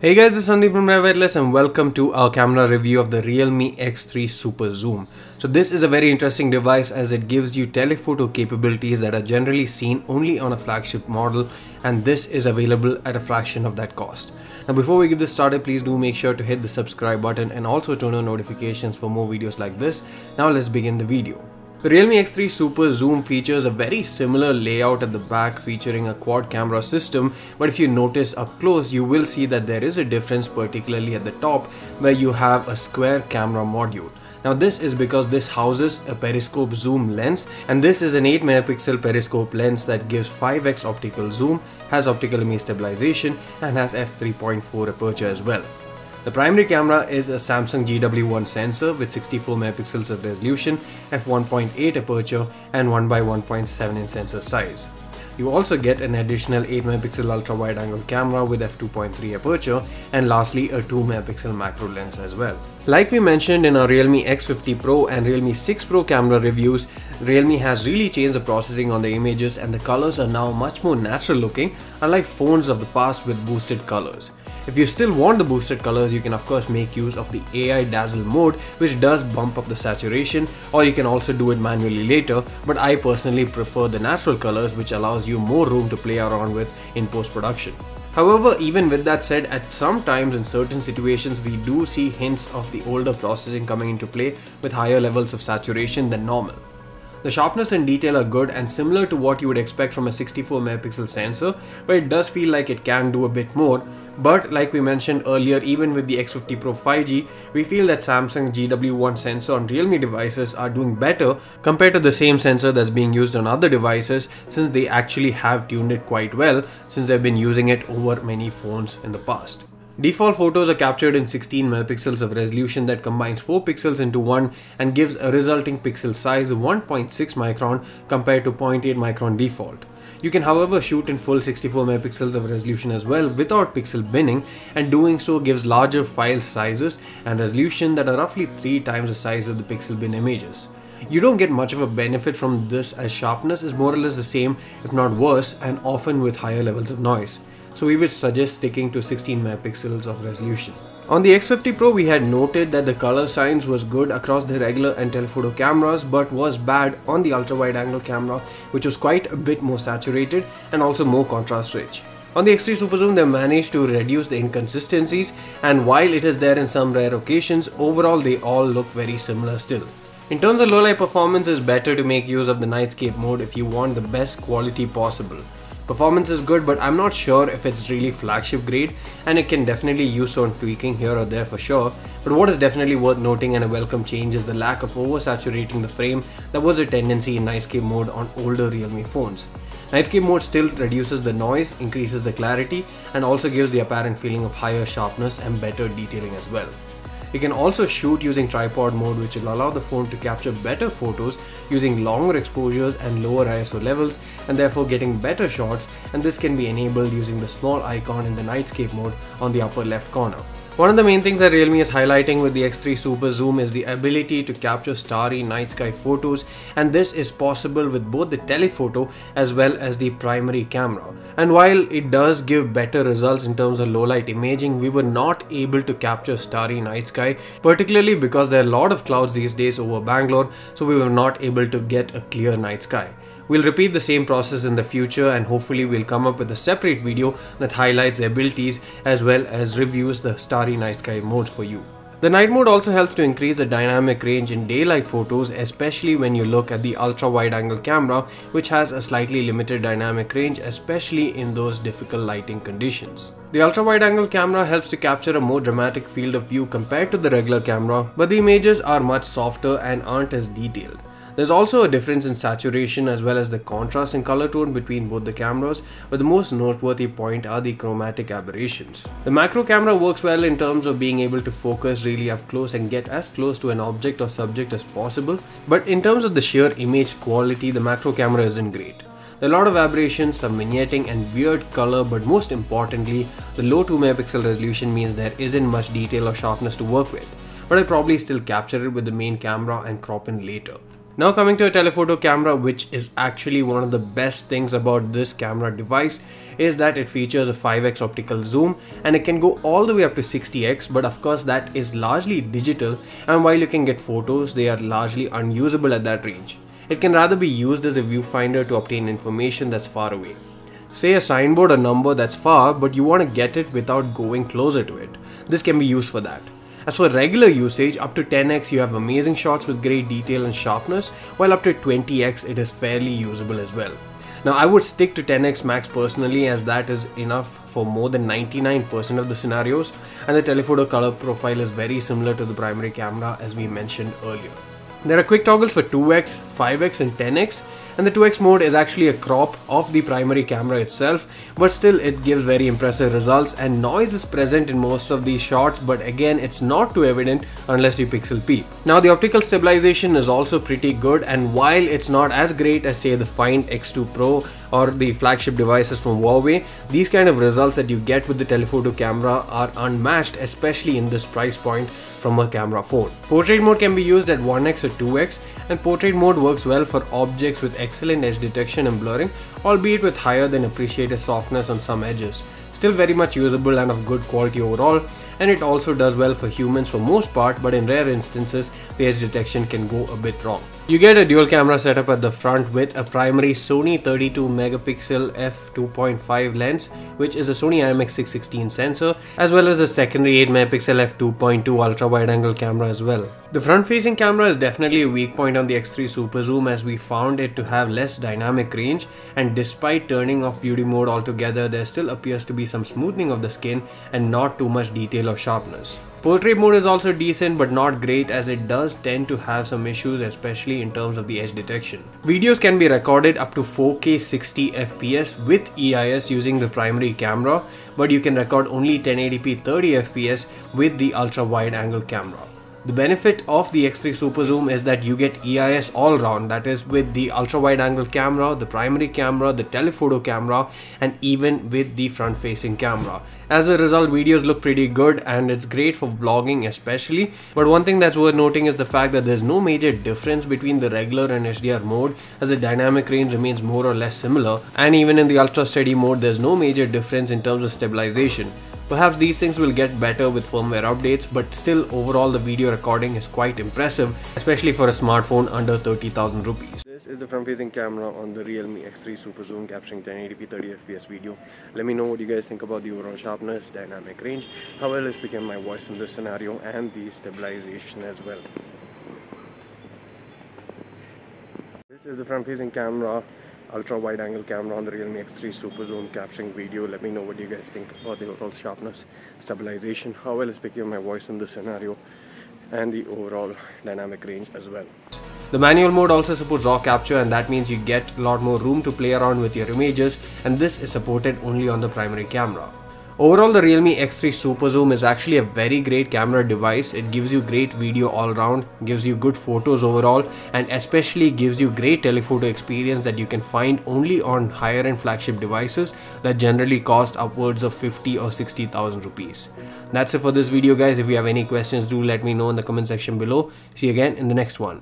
Hey guys, this is Sandeep from RevAtlas and welcome to our camera review of the Realme X3 Super Zoom. So this is a very interesting device as it gives you telephoto capabilities that are generally seen only on a flagship model and this is available at a fraction of that cost. Now before we get this started, please do make sure to hit the subscribe button and also turn on notifications for more videos like this. Now let's begin the video. The Realme X3 Super Zoom features a very similar layout at the back featuring a quad camera system but if you notice up close you will see that there is a difference particularly at the top where you have a square camera module. Now this is because this houses a periscope zoom lens and this is an 8 megapixel periscope lens that gives 5x optical zoom, has optical image stabilization and has f3.4 aperture as well. The primary camera is a Samsung GW1 sensor with 64 megapixels of resolution, f1.8 aperture and 1 by 1.7 in sensor size. You also get an additional 8 megapixel ultra wide angle camera with f2.3 aperture and lastly a 2 megapixel macro lens as well. Like we mentioned in our Realme X50 Pro and Realme 6 Pro camera reviews, Realme has really changed the processing on the images and the colors are now much more natural looking unlike phones of the past with boosted colors. If you still want the boosted colors, you can of course make use of the AI Dazzle mode which does bump up the saturation or you can also do it manually later but I personally prefer the natural colors which allows you more room to play around with in post-production. However, even with that said, at some times in certain situations we do see hints of the older processing coming into play with higher levels of saturation than normal. The sharpness and detail are good and similar to what you would expect from a 64 megapixel sensor, but it does feel like it can do a bit more. But like we mentioned earlier, even with the X50 Pro 5G, we feel that Samsung GW1 sensor on Realme devices are doing better compared to the same sensor that's being used on other devices since they actually have tuned it quite well since they've been using it over many phones in the past. Default photos are captured in 16 megapixels of resolution that combines 4 pixels into 1 and gives a resulting pixel size of 1.6 micron compared to 0.8 micron default. You can however shoot in full 64 megapixels of resolution as well without pixel binning and doing so gives larger file sizes and resolution that are roughly 3 times the size of the pixel bin images. You don't get much of a benefit from this as sharpness is more or less the same if not worse and often with higher levels of noise so we would suggest sticking to 16 megapixels of resolution. On the X50 Pro we had noted that the color science was good across the regular and telephoto cameras but was bad on the ultra wide angle camera which was quite a bit more saturated and also more contrast rich. On the X3 Super Zoom they managed to reduce the inconsistencies and while it is there in some rare occasions overall they all look very similar still. In terms of low light performance it's better to make use of the nightscape mode if you want the best quality possible. Performance is good, but I'm not sure if it's really flagship grade and it can definitely use some tweaking here or there for sure. But what is definitely worth noting and a welcome change is the lack of oversaturating the frame that was a tendency in Nightscape mode on older Realme phones. Nightscape mode still reduces the noise, increases the clarity, and also gives the apparent feeling of higher sharpness and better detailing as well. You can also shoot using tripod mode which will allow the phone to capture better photos using longer exposures and lower ISO levels and therefore getting better shots and this can be enabled using the small icon in the nightscape mode on the upper left corner. One of the main things that Realme is highlighting with the X3 Super Zoom is the ability to capture starry night sky photos and this is possible with both the telephoto as well as the primary camera. And while it does give better results in terms of low light imaging, we were not able to capture starry night sky particularly because there are a lot of clouds these days over Bangalore so we were not able to get a clear night sky. We'll repeat the same process in the future and hopefully we'll come up with a separate video that highlights the abilities as well as reviews the starry night sky modes for you. The night mode also helps to increase the dynamic range in daylight photos especially when you look at the ultra wide angle camera which has a slightly limited dynamic range especially in those difficult lighting conditions. The ultra wide angle camera helps to capture a more dramatic field of view compared to the regular camera but the images are much softer and aren't as detailed. There's also a difference in saturation as well as the contrast and color tone between both the cameras, but the most noteworthy point are the chromatic aberrations. The macro camera works well in terms of being able to focus really up close and get as close to an object or subject as possible, but in terms of the sheer image quality, the macro camera isn't great. There are a lot of aberrations, some vignetting and weird color but most importantly, the low 2 megapixel resolution means there isn't much detail or sharpness to work with, but I probably still capture it with the main camera and crop in later. Now coming to a telephoto camera which is actually one of the best things about this camera device is that it features a 5x optical zoom and it can go all the way up to 60x but of course that is largely digital and while you can get photos they are largely unusable at that range. It can rather be used as a viewfinder to obtain information that's far away. Say a signboard or number that's far but you want to get it without going closer to it. This can be used for that. As for regular usage, up to 10x you have amazing shots with great detail and sharpness, while up to 20x it is fairly usable as well. Now I would stick to 10x max personally as that is enough for more than 99% of the scenarios and the telephoto color profile is very similar to the primary camera as we mentioned earlier. There are quick toggles for 2x, 5x and 10x and the 2x mode is actually a crop of the primary camera itself but still it gives very impressive results and noise is present in most of these shots but again it's not too evident unless you pixel peep. Now the optical stabilization is also pretty good and while it's not as great as say the Find X2 Pro or the flagship devices from Huawei, these kind of results that you get with the telephoto camera are unmatched especially in this price point from a camera phone. Portrait mode can be used at 1x or 2x and portrait mode works well for objects with excellent edge detection and blurring albeit with higher than appreciated softness on some edges. Still very much usable and of good quality overall and it also does well for humans for most part but in rare instances the edge detection can go a bit wrong. You get a dual camera setup at the front with a primary Sony 32 megapixel f2.5 lens which is a Sony IMX616 sensor as well as a secondary 8 megapixel f2.2 ultra wide angle camera as well. The front facing camera is definitely a weak point on the X3 Super Zoom as we found it to have less dynamic range and despite turning off beauty mode altogether there still appears to be some smoothing of the skin and not too much detail or sharpness. Portrait mode is also decent but not great as it does tend to have some issues especially in terms of the edge detection. Videos can be recorded up to 4K 60 FPS with EIS using the primary camera but you can record only 1080p 30 FPS with the ultra wide angle camera. The benefit of the X3 Super Zoom is that you get EIS all round that is with the ultra wide angle camera, the primary camera, the telephoto camera and even with the front facing camera. As a result videos look pretty good and it's great for vlogging especially but one thing that's worth noting is the fact that there's no major difference between the regular and HDR mode as the dynamic range remains more or less similar and even in the ultra steady mode there's no major difference in terms of stabilization. Perhaps these things will get better with firmware updates, but still overall the video recording is quite impressive, especially for a smartphone under 30,000 rupees. This is the front-facing camera on the Realme X3 Super Zoom capturing 1080p 30fps video. Let me know what you guys think about the overall sharpness, dynamic range, how well it's become my voice in this scenario, and the stabilization as well. This is the front-facing camera ultra wide angle camera on the Realme X3 Super Zoom capturing video. Let me know what you guys think about the overall sharpness, stabilization, how well it's picking up my voice in this scenario and the overall dynamic range as well. The manual mode also supports raw capture and that means you get a lot more room to play around with your images and this is supported only on the primary camera. Overall, the Realme X3 Super Zoom is actually a very great camera device. It gives you great video all around, gives you good photos overall, and especially gives you great telephoto experience that you can find only on higher end flagship devices that generally cost upwards of 50 or 60,000 rupees. That's it for this video guys. If you have any questions, do let me know in the comment section below. See you again in the next one.